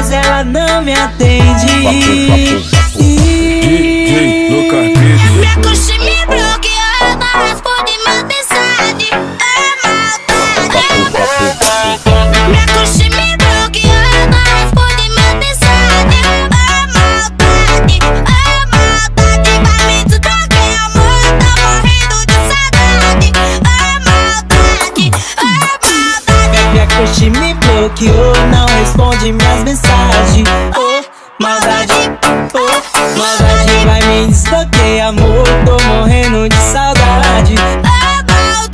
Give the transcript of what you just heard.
mas ela não me atende. Minha coxa me bloqueou, não responde mais mensagem. É maldade. Minha coxa me bloqueou, não responde mais mensagem. É maldade. É maldade. Vai me desbloquear, amor. Morrendo de saudade. É maldade. É maldade. Minha me bloqueou, não responde minhas mensagens. Maldade, oh, maldade vai me desbloquear, amor. Tô morrendo de saudade.